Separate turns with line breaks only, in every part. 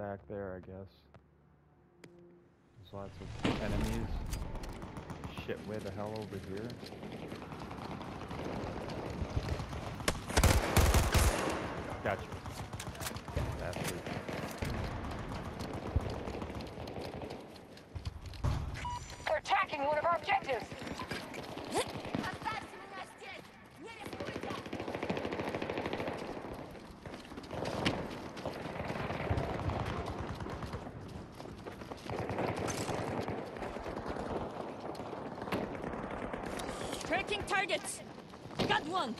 back there, I guess. There's lots of enemies. Shit, where the hell over here? Gotcha. Bastard.
They're attacking one of our objectives.
Tracking targets. Got one.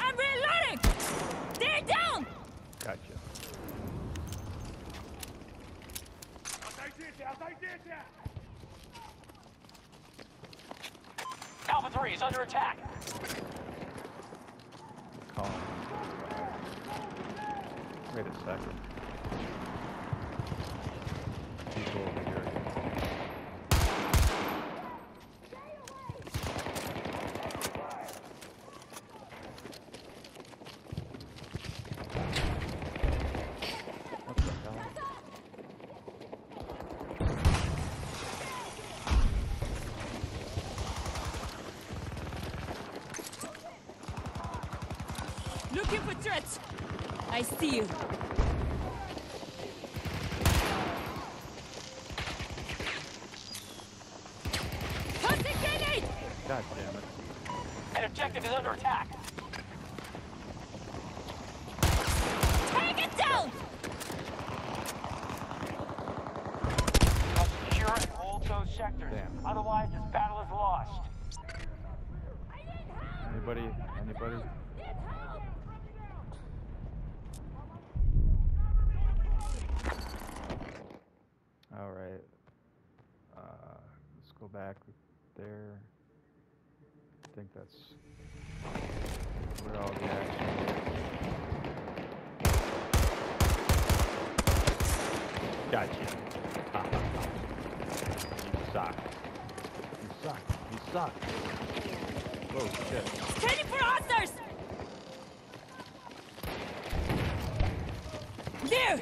I'm reloading. They're down.
Gotcha.
Alpha 3 is under attack.
Call. Wait a second. People over here.
Looking for threats. I see you. Tossing grenade.
God damn it.
An objective is under attack.
Take it down.
Must secure and hold those sectors.
Damn.
Otherwise, this battle is lost.
Anybody? Anybody? All right. Uh, let's go back there. I think that's where all the action is. Gotcha. Ha, ha, ha. You suck. You suck. You suck. Whoa, shit.
Standing for hostiles. There.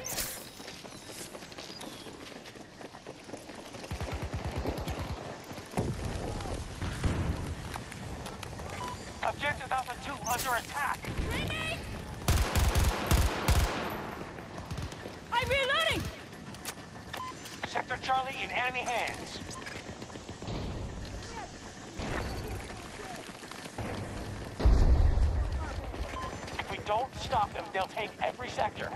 Objective Alpha 2 under attack.
Grenade. I'm reloading.
Sector Charlie in enemy hands. If we don't stop them, they'll take every sector.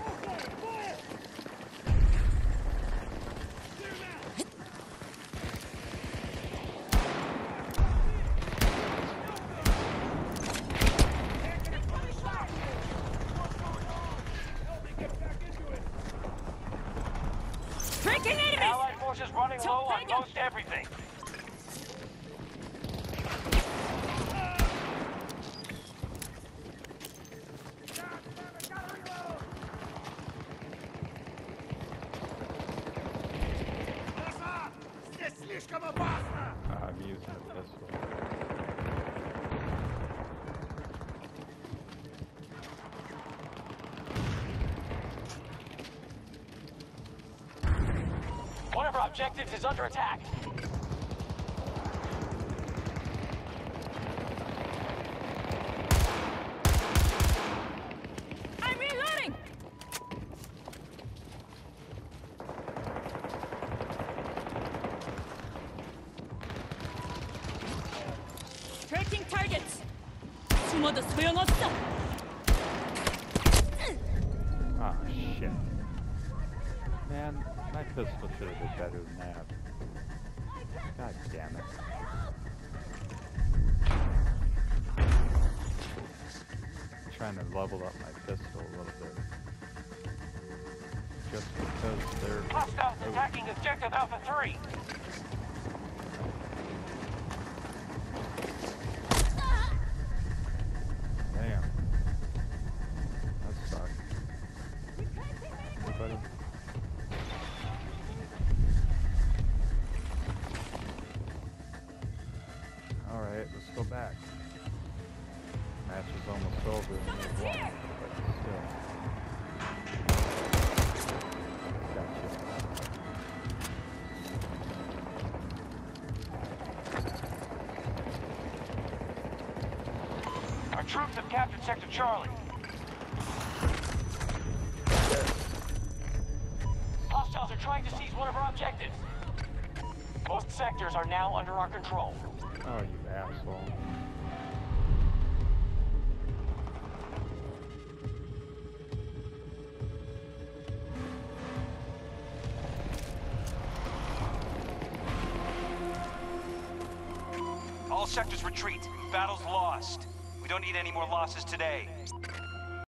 Tracking enemies.
Allied forces running
So
low on
bring 'em.
most everything.
Uh, I'm using a pistol.
objectives is under attack.
I'm reloading. Tracking targets. 숨어도 소용없어.
Ah, shit. Man, my pistol should have been better than that. God damn it. trying to level up my pistol a little bit. Just because they're...
Hostiles
Oh,
attacking objective Alpha 3. Troops have captured Sector Charlie. Hostiles are trying to seize one of our objectives. Most sectors are now under our control.
Oh, you asshole.
All sectors retreat. Battle's lost. We don't need any more losses today.